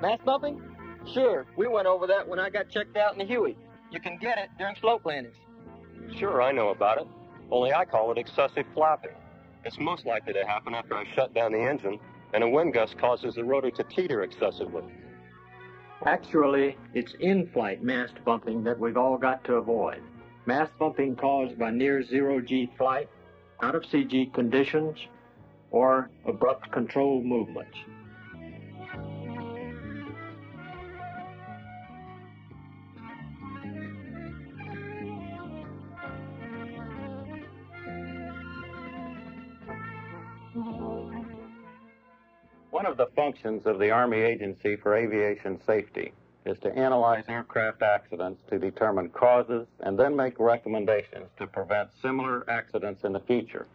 Mast bumping? Sure, we went over that when I got checked out in the Huey. You can get it during slope landings. Sure, I know about it. Only I call it excessive flapping. It's most likely to happen after I shut down the engine and a wind gust causes the rotor to teeter excessively. Actually, it's in-flight mast bumping that we've all got to avoid. Mast bumping caused by near zero G flight, out of CG conditions, or abrupt control movements. One of the functions of the Army Agency for Aviation Safety is to analyze aircraft accidents to determine causes and then make recommendations to prevent similar accidents in the future.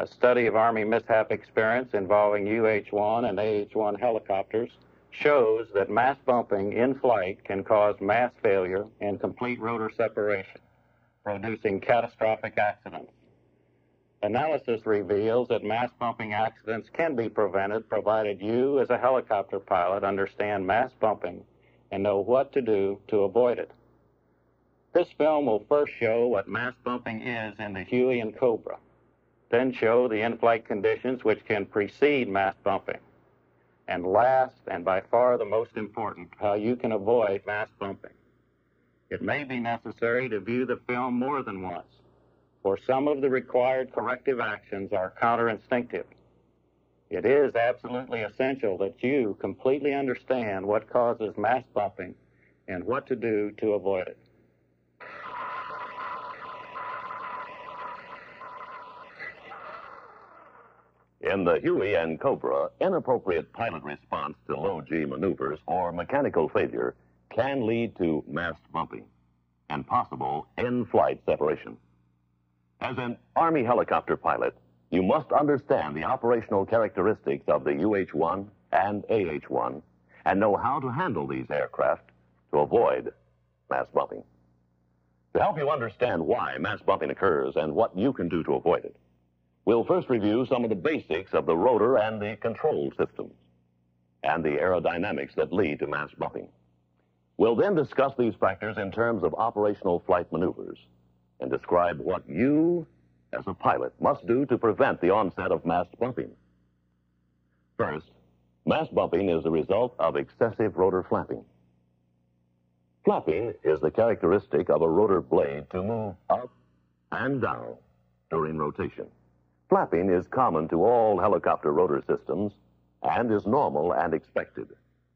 A study of Army mishap experience involving UH-1 and AH-1 helicopters shows that mast bumping in flight can cause mast failure and complete rotor separation, producing catastrophic accidents. Analysis reveals that mast bumping accidents can be prevented provided you, as a helicopter pilot, understand mast bumping and know what to do to avoid it. This film will first show what mast bumping is in the Huey and Cobra, then show the in-flight conditions which can precede mast bumping, and last, and by far the most important, how you can avoid mast bumping. It may be necessary to view the film more than once for some of the required corrective actions are counterinstinctive. It is absolutely essential that you completely understand what causes mast bumping and what to do to avoid it. In the Huey and Cobra, inappropriate pilot response to low G maneuvers or mechanical failure can lead to mast bumping and possible in-flight separation. As an Army helicopter pilot, you must understand the operational characteristics of the UH-1 and AH-1 and know how to handle these aircraft to avoid mast bumping. To help you understand why mast bumping occurs and what you can do to avoid it, we'll first review some of the basics of the rotor and the control systems and the aerodynamics that lead to mast bumping. We'll then discuss these factors in terms of operational flight maneuvers and describe what you, as a pilot, must do to prevent the onset of mast bumping. First, mast bumping is the result of excessive rotor flapping. Flapping is the characteristic of a rotor blade to move up and down during rotation. Flapping is common to all helicopter rotor systems and is normal and expected.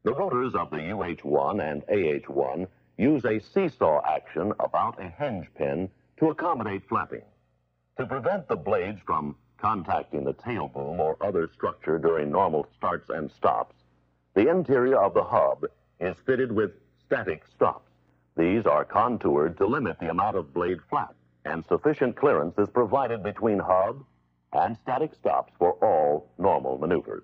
The rotors of the UH-1 and AH-1 use a seesaw action about a hinge pin to accommodate flapping. To prevent the blades from contacting the tail boom or other structure during normal starts and stops, the interior of the hub is fitted with static stops. These are contoured to limit the amount of blade flap, and sufficient clearance is provided between hub and static stops for all normal maneuvers.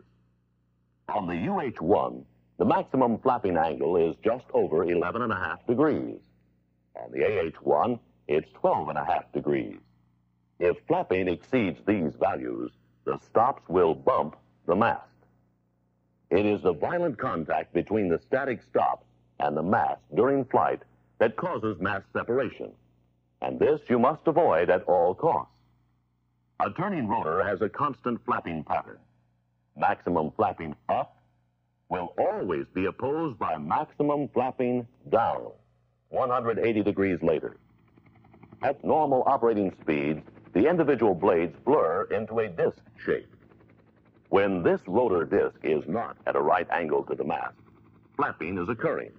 On the UH-1, the maximum flapping angle is just over 11.5 degrees. On the AH-1, it's 12 and a half degrees. If flapping exceeds these values, the stops will bump the mast. It is the violent contact between the static stops and the mast during flight that causes mast separation, and this you must avoid at all costs. A turning rotor has a constant flapping pattern. Maximum flapping up will always be opposed by maximum flapping down, 180 degrees later. At normal operating speeds, the individual blades blur into a disc shape. When this rotor disc is not at a right angle to the mast, flapping is occurring.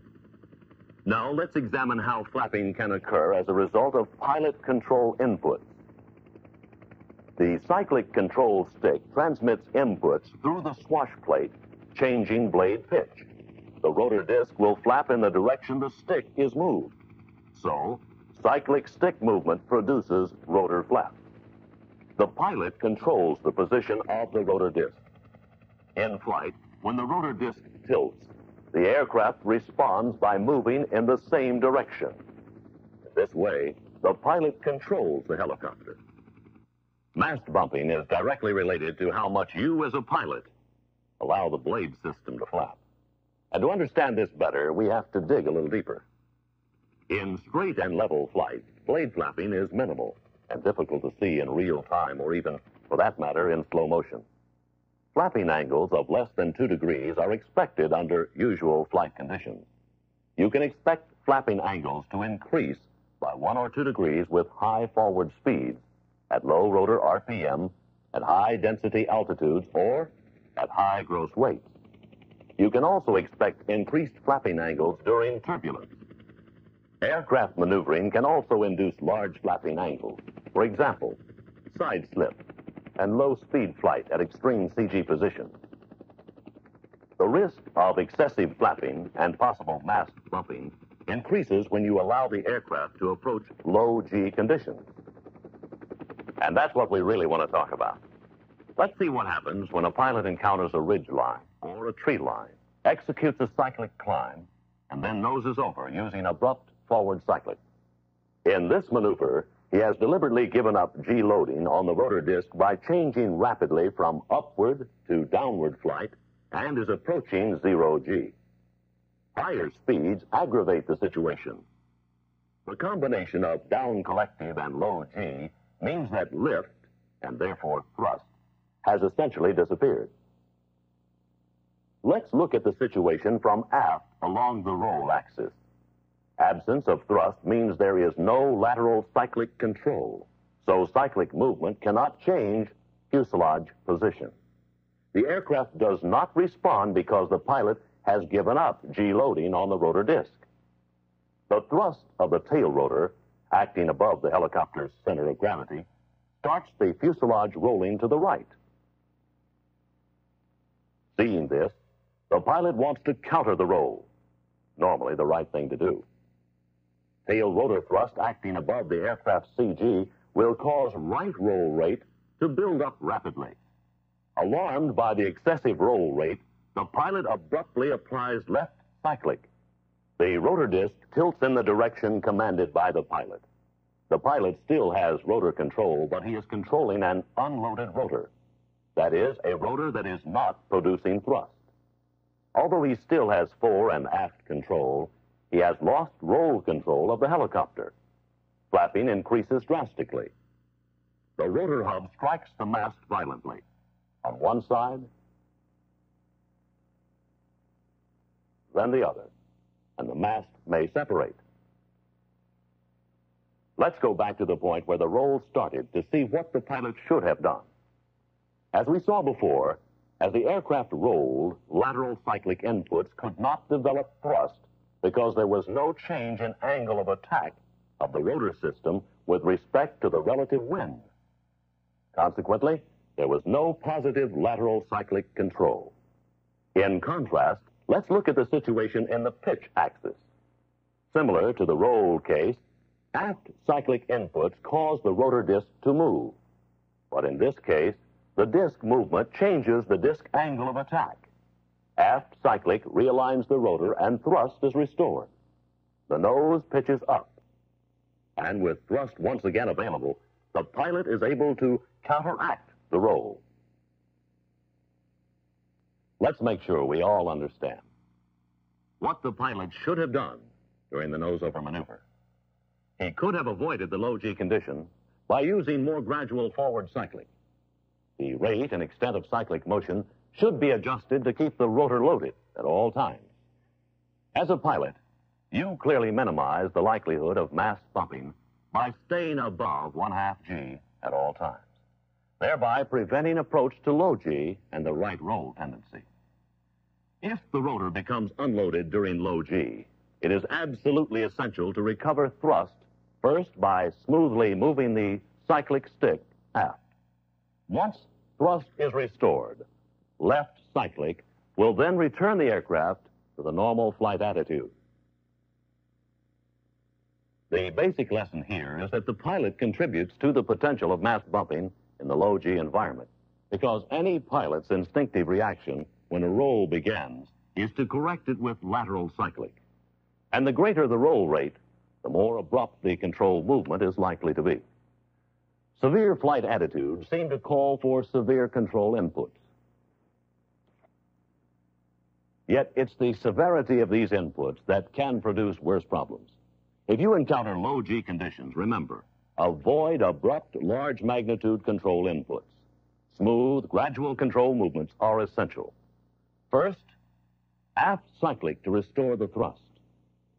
Now let's examine how flapping can occur as a result of pilot control inputs. The cyclic control stick transmits inputs through the swash plate, changing blade pitch. The rotor disc will flap in the direction the stick is moved. So, cyclic stick movement produces rotor flap. The pilot controls the position of the rotor disc. In flight, when the rotor disc tilts, the aircraft responds by moving in the same direction. In this way, the pilot controls the helicopter. Mast bumping is directly related to how much you, as a pilot, allow the blade system to flap. And to understand this better, we have to dig a little deeper. In straight and level flight, blade flapping is minimal and difficult to see in real time or even, for that matter, in slow motion. Flapping angles of less than two degrees are expected under usual flight conditions. You can expect flapping angles to increase by one or two degrees with high forward speeds at low rotor RPM, at high density altitudes, or at high gross weights. You can also expect increased flapping angles during turbulence. Aircraft maneuvering can also induce large flapping angles. For example, side slip and low speed flight at extreme CG positions. The risk of excessive flapping and possible mast bumping increases when you allow the aircraft to approach low G conditions. And that's what we really want to talk about. Let's see what happens when a pilot encounters a ridge line or a tree line, executes a cyclic climb, and then noses over using abrupt forward cyclic. In this maneuver, he has deliberately given up G loading on the rotor disc by changing rapidly from upward to downward flight and is approaching zero G. Higher speeds aggravate the situation. The combination of down collective and low G means that lift, and therefore thrust, has essentially disappeared. Let's look at the situation from aft along the roll axis. Absence of thrust means there is no lateral cyclic control, so cyclic movement cannot change fuselage position. The aircraft does not respond because the pilot has given up G loading on the rotor disc. The thrust of the tail rotor, acting above the helicopter's center of gravity, starts the fuselage rolling to the right. Seeing this, the pilot wants to counter the roll. Normally the right thing to do. Tail rotor thrust acting above the aircraft's CG will cause right roll rate to build up rapidly. Alarmed by the excessive roll rate, the pilot abruptly applies left cyclic. The rotor disc tilts in the direction commanded by the pilot. The pilot still has rotor control, but he is controlling an unloaded rotor. That is, a rotor that is not producing thrust. Although he still has fore and aft control, he has lost roll control of the helicopter. Flapping increases drastically. The rotor hub strikes the mast violently. On one side, then the other, and the mast may separate. Let's go back to the point where the roll started to see what the pilot should have done. As we saw before, as the aircraft rolled, lateral cyclic inputs could not develop thrust because there was no change in angle of attack of the rotor system with respect to the relative wind. Consequently, there was no positive lateral cyclic control. In contrast, let's look at the situation in the pitch axis. Similar to the roll case, aft cyclic inputs cause the rotor disc to move. But in this case, the disc movement changes the disc angle of attack. Aft cyclic realigns the rotor and thrust is restored. The nose pitches up. And with thrust once again available, the pilot is able to counteract the roll. Let's make sure we all understand what the pilot should have done during the nose over maneuver. He could have avoided the low G condition by using more gradual forward cyclic. The rate and extent of cyclic motion should be adjusted to keep the rotor loaded at all times. As a pilot, you clearly minimize the likelihood of mast bumping by staying above one half G at all times, thereby preventing approach to low G and the right roll tendency. If the rotor becomes unloaded during low G, it is absolutely essential to recover thrust first by smoothly moving the cyclic stick aft. Once thrust is restored, left cyclic will then return the aircraft to the normal flight attitude. The basic lesson here is that the pilot contributes to the potential of mast bumping in the low G environment because any pilot's instinctive reaction when a roll begins is to correct it with lateral cyclic. And the greater the roll rate, the more abrupt the control movement is likely to be. Severe flight attitudes seem to call for severe control inputs. Yet it's the severity of these inputs that can produce worse problems. If you encounter low G conditions, remember, avoid abrupt, large magnitude control inputs. Smooth, gradual control movements are essential. First, aft cyclic to restore the thrust.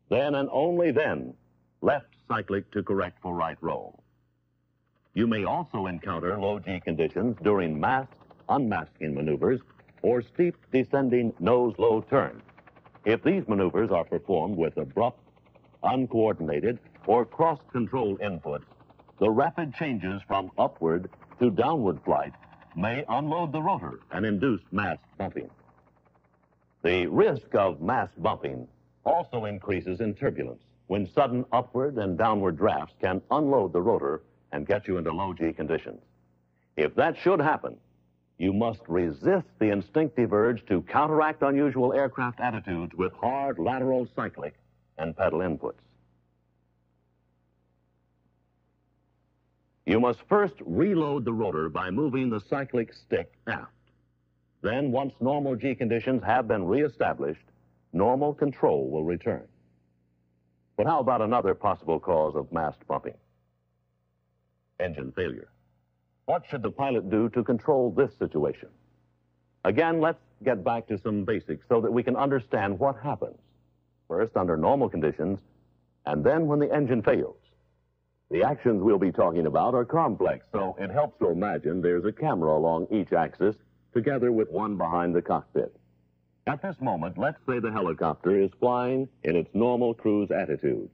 Then and only then, left cyclic to correct for right roll. You may also encounter low G conditions during masked, unmasking maneuvers or steep descending nose-low turn. If these maneuvers are performed with abrupt, uncoordinated, or cross-control inputs, the rapid changes from upward to downward flight may unload the rotor and induce mast bumping. The risk of mast bumping also increases in turbulence when sudden upward and downward drafts can unload the rotor and get you into low G conditions. If that should happen, you must resist the instinctive urge to counteract unusual aircraft attitudes with hard lateral cyclic and pedal inputs. You must first reload the rotor by moving the cyclic stick aft. Then, once normal G conditions have been reestablished, normal control will return. But how about another possible cause of mast bumping? Engine failure. What should the pilot do to control this situation? Again, let's get back to some basics so that we can understand what happens. First, under normal conditions, and then when the engine fails. The actions we'll be talking about are complex, so it helps to imagine there's a camera along each axis, together with one behind the cockpit. At this moment, let's say the helicopter is flying in its normal cruise attitude.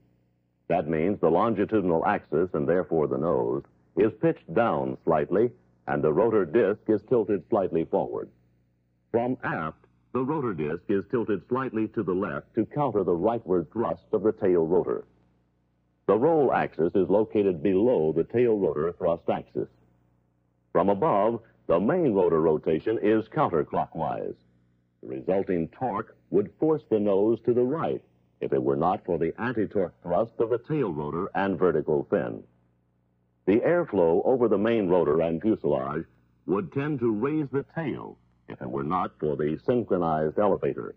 That means the longitudinal axis, and therefore the nose, is pitched down slightly, and the rotor disc is tilted slightly forward. From aft, the rotor disc is tilted slightly to the left to counter the rightward thrust of the tail rotor. The roll axis is located below the tail rotor thrust axis. From above, the main rotor rotation is counterclockwise. The resulting torque would force the nose to the right if it were not for the anti-torque thrust of the tail rotor and vertical fin. The airflow over the main rotor and fuselage would tend to raise the tail if it were not for the synchronized elevator.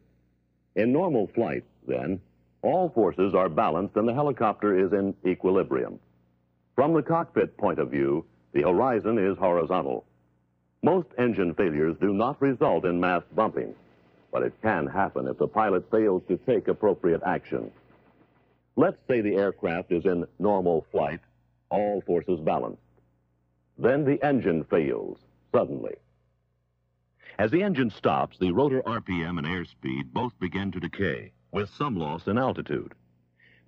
In normal flight, then, all forces are balanced and the helicopter is in equilibrium. From the cockpit point of view, the horizon is horizontal. Most engine failures do not result in mast bumping, but it can happen if the pilot fails to take appropriate action. Let's say the aircraft is in normal flight, all forces balanced. Then the engine fails suddenly. As the engine stops, the rotor RPM and airspeed both begin to decay with some loss in altitude.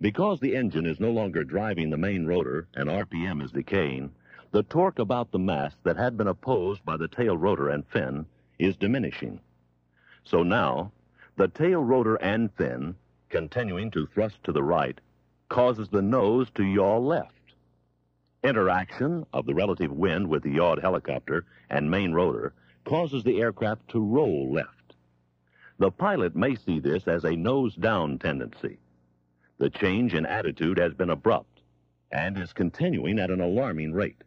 Because the engine is no longer driving the main rotor and RPM is decaying, the torque about the mast that had been opposed by the tail rotor and fin is diminishing. So now, the tail rotor and fin, continuing to thrust to the right, causes the nose to yaw left. Interaction of the relative wind with the yawed helicopter and main rotor causes the aircraft to roll left. The pilot may see this as a nose down tendency. The change in attitude has been abrupt and is continuing at an alarming rate.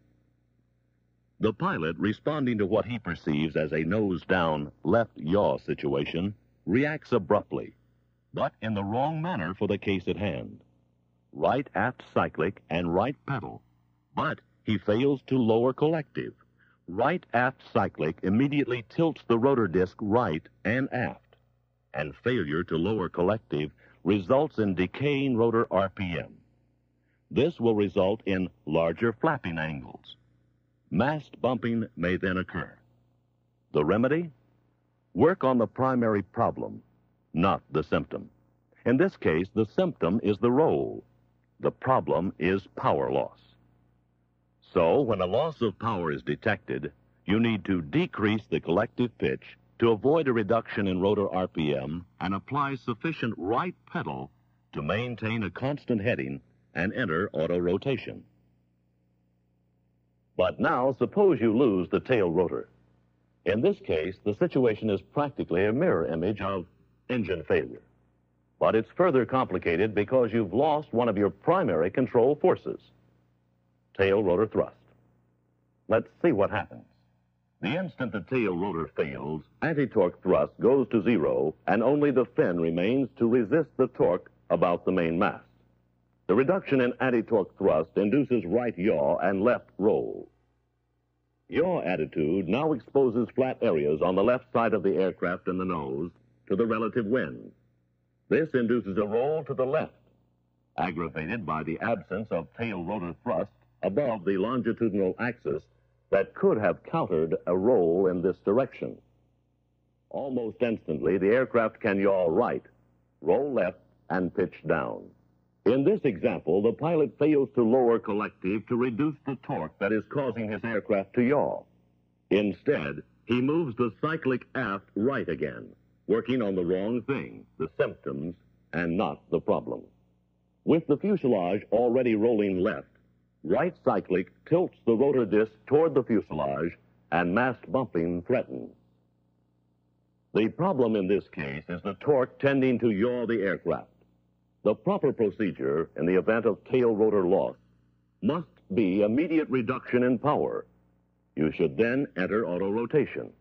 The pilot, responding to what he perceives as a nose down, left yaw situation, reacts abruptly, but in the wrong manner for the case at hand. Right aft cyclic and right pedal, but he fails to lower collective. Right aft cyclic immediately tilts the rotor disc right and aft and failure to lower collective results in decaying rotor RPM. This will result in larger flapping angles. Mast bumping may then occur. The remedy? Work on the primary problem, not the symptom. In this case, the symptom is the roll. The problem is power loss. So, when a loss of power is detected, you need to decrease the collective pitch to avoid a reduction in rotor RPM and apply sufficient right pedal to maintain a constant heading and enter auto rotation. But now, suppose you lose the tail rotor. In this case, the situation is practically a mirror image of engine failure. But it's further complicated because you've lost one of your primary control forces tail rotor thrust. Let's see what happens. The instant the tail rotor fails, anti-torque thrust goes to zero, and only the fin remains to resist the torque about the main mast. The reduction in anti-torque thrust induces right yaw and left roll. Yaw attitude now exposes flat areas on the left side of the aircraft and the nose to the relative wind. This induces a roll to the left, aggravated by the absence of tail rotor thrust above the longitudinal axis that could have countered a roll in this direction. Almost instantly, the aircraft can yaw right, roll left, and pitch down. In this example, the pilot fails to lower collective to reduce the torque that is causing his aircraft to yaw. Instead, he moves the cyclic aft right again, working on the wrong thing, the symptoms, and not the problem. With the fuselage already rolling left, right cyclic tilts the rotor disc toward the fuselage and mast bumping threatens. The problem in this case is the torque tending to yaw the aircraft. The proper procedure in the event of tail rotor loss must be immediate reduction in power. You should then enter auto rotation.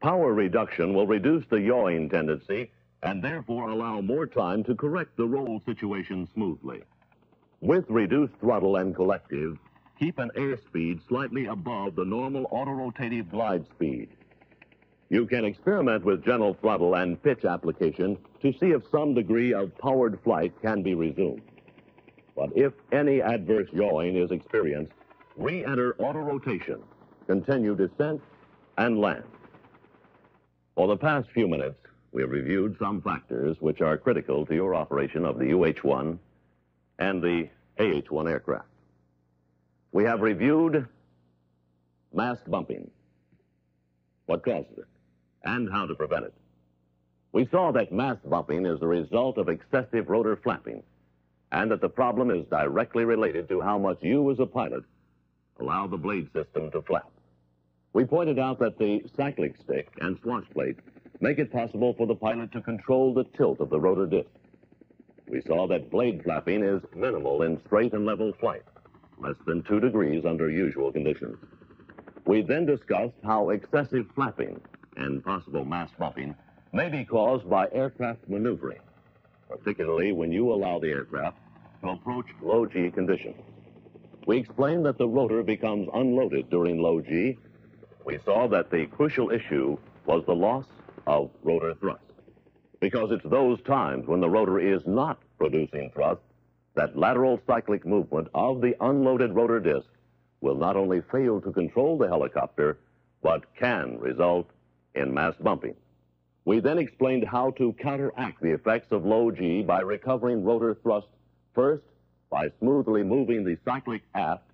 Power reduction will reduce the yawing tendency and therefore allow more time to correct the roll situation smoothly. With reduced throttle and collective, keep an airspeed slightly above the normal autorotative glide speed. You can experiment with gentle throttle and pitch application to see if some degree of powered flight can be resumed. But if any adverse yawing is experienced, re-enter auto rotation, continue descent, and land. For the past few minutes, we have reviewed some factors which are critical to your operation of the UH-1 and the AH-1 aircraft. We have reviewed mast bumping, what causes it, and how to prevent it. We saw that mast bumping is the result of excessive rotor flapping, and that the problem is directly related to how much you as a pilot allow the blade system to flap. We pointed out that the cyclic stick and swash plate make it possible for the pilot to control the tilt of the rotor disc. We saw that blade flapping is minimal in straight and level flight, less than two degrees under usual conditions. We then discussed how excessive flapping and possible mast bumping may be caused by aircraft maneuvering, particularly when you allow the aircraft to approach low G conditions. We explained that the rotor becomes unloaded during low G. We saw that the crucial issue was the loss of rotor thrust, because it's those times when the rotor is not producing thrust that lateral cyclic movement of the unloaded rotor disc will not only fail to control the helicopter, but can result in mast bumping. We then explained how to counteract the effects of low G by recovering rotor thrust first by smoothly moving the cyclic aft,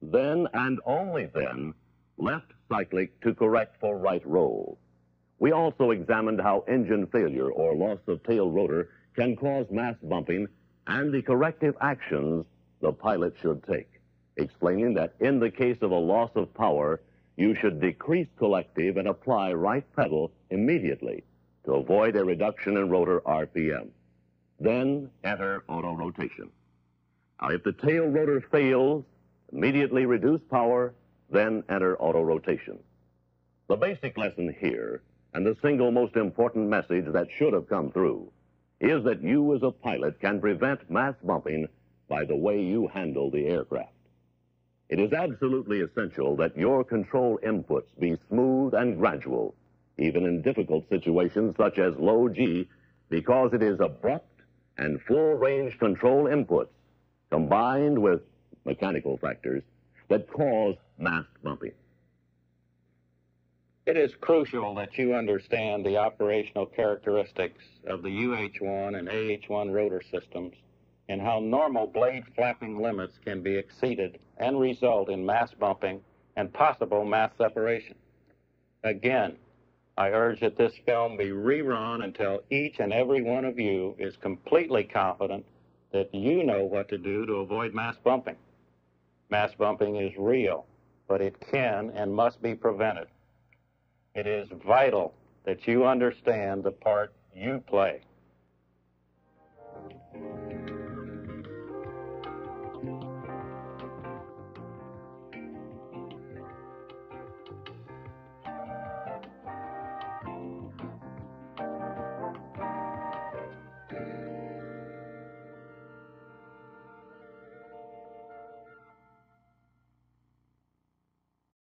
then and only then left cyclic to correct for right roll. We also examined how engine failure or loss of tail rotor can cause mast bumping and the corrective actions the pilot should take, explaining that in the case of a loss of power, you should decrease collective and apply right pedal immediately to avoid a reduction in rotor RPM. Then enter auto rotation. Now, if the tail rotor fails, immediately reduce power, then enter auto rotation. The basic lesson here, and the single most important message that should have come through, is that you as a pilot can prevent mast bumping by the way you handle the aircraft. It is absolutely essential that your control inputs be smooth and gradual, even in difficult situations such as low G, because it is abrupt and full range control inputs combined with mechanical factors that cause mast bumping. It is crucial that you understand the operational characteristics of the UH-1 and AH-1 rotor systems and how normal blade flapping limits can be exceeded and result in mast bumping and possible mast separation. Again, I urge that this film be rerun until each and every one of you is completely confident that you know what to do to avoid mast bumping. Mast bumping is real, but it can and must be prevented. It is vital that you understand the part you play